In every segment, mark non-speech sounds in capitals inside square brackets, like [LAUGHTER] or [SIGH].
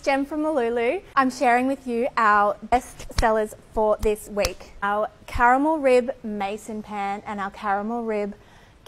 Jem from ALULU. I'm sharing with you our best sellers for this week. Our caramel rib mason pan and our caramel rib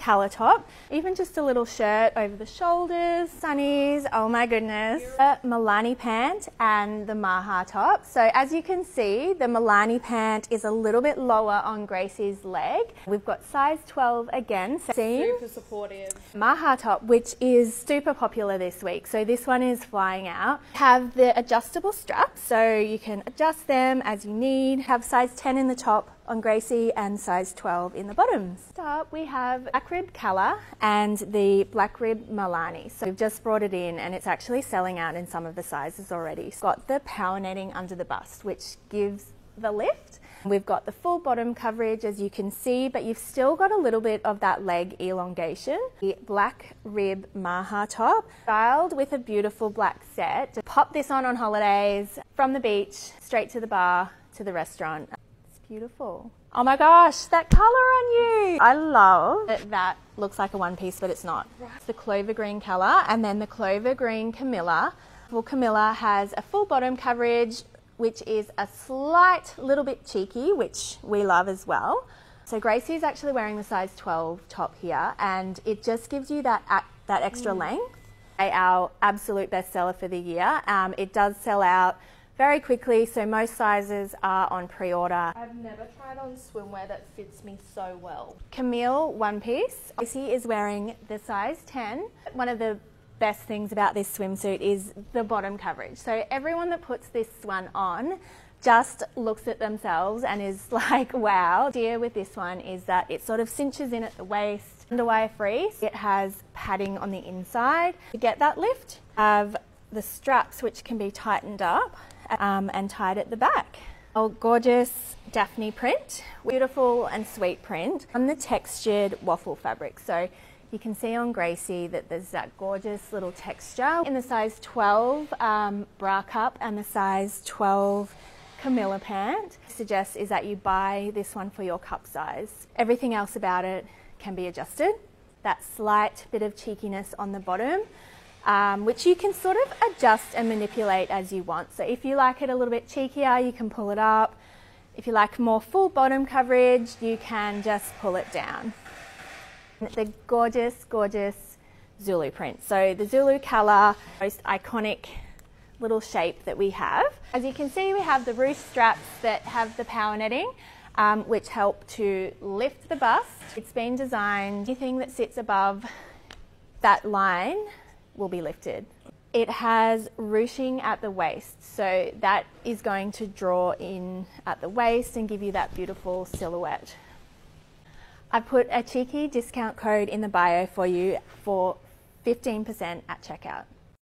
collar top. Even just a little shirt over the shoulders, sunnies, oh my goodness. The Milani pant and the Maha top. So as you can see, the Milani pant is a little bit lower on Gracie's leg. We've got size 12 again. Seam. Super supportive. Maha top, which is super popular this week. So this one is flying out. Have the adjustable straps, so you can adjust them as you need. Have size 10 in the top on Gracie and size 12 in the bottoms. Up we have black rib and the black rib Milani. So we've just brought it in and it's actually selling out in some of the sizes already. It's got the power netting under the bust, which gives the lift. We've got the full bottom coverage as you can see, but you've still got a little bit of that leg elongation. The black rib Maha top, styled with a beautiful black set. Pop this on on holidays, from the beach, straight to the bar, to the restaurant. Beautiful. Oh my gosh, that colour on you! I love that that looks like a one piece, but it's not. It's the clover green colour, and then the clover green Camilla. Well, Camilla has a full bottom coverage, which is a slight little bit cheeky, which we love as well. So Gracie is actually wearing the size 12 top here, and it just gives you that that extra length. Our absolute bestseller for the year. Um, it does sell out very quickly, so most sizes are on pre-order. I've never tried on swimwear that fits me so well. Camille one piece. Gracie is wearing the size 10. One of the best things about this swimsuit is the bottom coverage. So everyone that puts this one on just looks at themselves and is [LAUGHS] like, wow. The idea with this one is that it sort of cinches in at the waist, underwire free. It has padding on the inside. To get that lift, have the straps which can be tightened up um, and tied at the back. Oh, gorgeous Daphne print, beautiful and sweet print on the textured waffle fabric. So you can see on Gracie that there's that gorgeous little texture. In the size 12 um, bra cup and the size 12 Camilla pant, suggests is that you buy this one for your cup size. Everything else about it can be adjusted. That slight bit of cheekiness on the bottom, um, which you can sort of adjust and manipulate as you want. So if you like it a little bit cheekier, you can pull it up. If you like more full bottom coverage, you can just pull it down. The gorgeous, gorgeous Zulu print. So the Zulu colour, most iconic little shape that we have. As you can see, we have the roof straps that have the power netting, um, which help to lift the bust. It's been designed, anything that sits above that line will be lifted. It has ruching at the waist, so that is going to draw in at the waist and give you that beautiful silhouette. I put a cheeky discount code in the bio for you for 15% at checkout.